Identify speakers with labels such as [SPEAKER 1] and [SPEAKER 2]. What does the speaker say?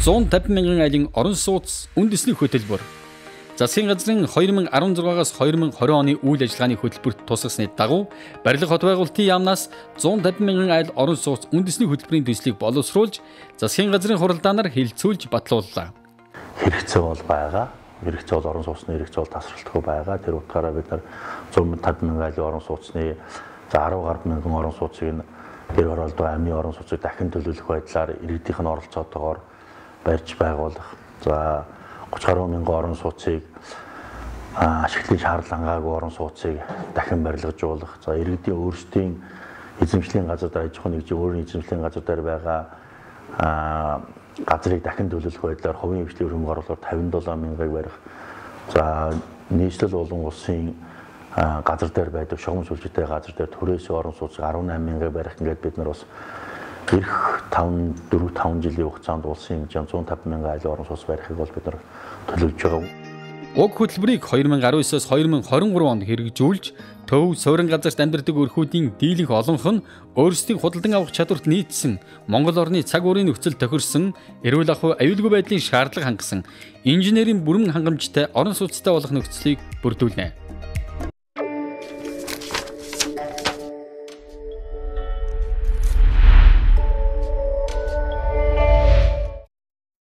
[SPEAKER 1] 150 мянган айлын орон сууц үндэсний хөтөлбөр. Засгийн газрын 2016-аас 2020 оны үйл ажиллагааны хөтөлбөрт тусгасны дагуу барилга хот байгуулалтын яамнаас 150 мянган айл орон сууц үндэсний хөтөлбөрийн төслийг боловсруулж засгийн газрын хуралдаанаар хилцүүлж батлууллаа.
[SPEAKER 2] Хэрэгцээ бол байгаа. Хэрэгцээ бол орон сууцны хэрэгцээ бол тасралтгүй байгаа. Тэр утгаараа бид нар 150 мянган айлын орон сууцны за 10 гаруй мянган орон сууцыг гэр оролдоо амны орон сууцыг дахин төлөвлөх байдлаар иргэдийнх нь оролцоотойгоор барьж байгуулах. За 30 гаруй мянган орон сууцыг ашиглахын шаардлага ангаагүй орон сууцыг дахин барилгажуулах. За иргэдийн өөрсдийн эзэмшлийн газар дээр аж ахуйн нэгжийн өөрийн эзэмшлийн газар дээр байгаа газрыг дахин төлөвлөх байдлаар хувийн хвшлийн хөрөнгө оруулалт 57 мянгаыг барих. За нийслэл болон улсын газар дээр байдаг шугам сүлжээтэй газар дээр төрөөсөө орон сууцыг 18 мянгаыг барих ингээд бид нар бас ирэх 5 4 5 жилийн хугацаанд улсын хэмжээнд 150 мянган айл орон сууц барихыг бол бид нар төлөвлөж байгаа.
[SPEAKER 1] Уг хөтөлбөрийг 2019-оос 2023 онд хэрэгжүүлж төв суурин газарт амьдардаг өрхүүдийн дийлэнх олонх нь өөрсдийн худалдан авах чадварт нийцсэн Монгол орны цаг уурын нөхцөл тохирсон эрүүл ахуй аюулгүй байдлын шаардлага хангасан инженерийн бүрэн хангамжтай орон сууцтай болох нөхцөлийг бүрдүүлнэ.